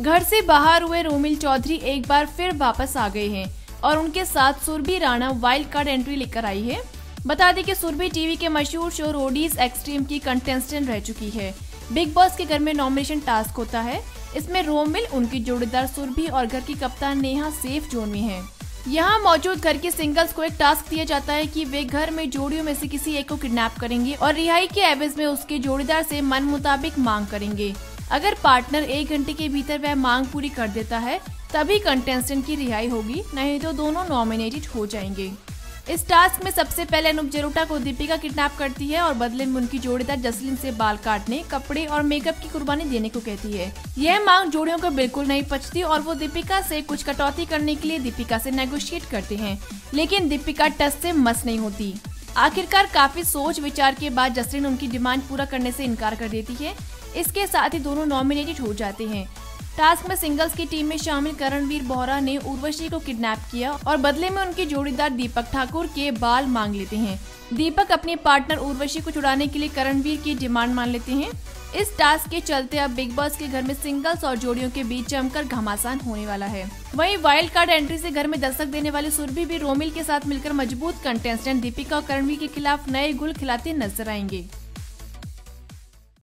घर से बाहर हुए रोमिल चौधरी एक बार फिर वापस आ गए हैं और उनके साथ Surbhi Rana wild card entry लेकर आई है। बता दें कि सुरभि टीवी के मशहूर शो रोडीज एक्सट्रीम की कंटेस्टेंट रह चुकी है। बिग बॉस के घर में नॉमिनेशन टास्क होता है। इसमें रोमिल, उनकी जोड़ीदार सुरभि और घर की कप्तान नेहा सेफ़ जोन में है। यहाँ मौजूद घर के सिंगल्स को एक टास्क दिया जाता है कि वे घर में जोड़ियों में से किसी एक को किडनैप करेंगे और रिहाई के एवज में उसके जोड़ीदार से मन मुताबिक मांग करेंगे। अगर पार्टनर एक घंटे के भीतर वह मांग पूरी कर देता है, तभी कंटेस्टेंट की रिहाई होगी, नहीं तो दोनों नॉमिनेटेड हो जाएँगे। इस टास्क में सबसे पहले अनुप जरोटा को दीपिका किडनैप करती है और बदले में उनकी जोड़ीदार जसलिन से बाल काटने, कपड़े और मेकअप की कुर्बानी देने को कहती है। यह मांग जोड़ियों को बिल्कुल नहीं पचती और वो दीपिका से कुछ कटौती करने के लिए दीपिका से नेगोशिएट करते हैं, लेकिन दीपिका टच से मस नहीं होती। आखिरकार काफ़ी सोच विचार के बाद जसलिन उनकी डिमांड पूरा करने से इनकार कर देती है। इसके साथ ही दोनों नॉमिनेटेड हो जाते हैं। टास्क में सिंगल्स की टीम में शामिल करणवीर बोहरा ने उर्वशी को किडनैप किया और बदले में उनके जोड़ीदार दीपक ठाकुर के बाल मांग लेते हैं। दीपक अपने पार्टनर उर्वशी को छुड़ाने के लिए करणवीर की डिमांड मान लेते हैं। इस टास्क के चलते अब बिग बॉस के घर में सिंगल्स और जोड़ियों के बीच जमकर घमासान होने वाला है। वहीं वाइल्ड कार्ड एंट्री से घर में दस्तक देने वाली सुरभि भी रोमिल के साथ मिलकर मज़बूत कंटेस्टेंट दीपिका और करणवीर के खिलाफ नए गुल खिलाते नज़र आएँगे।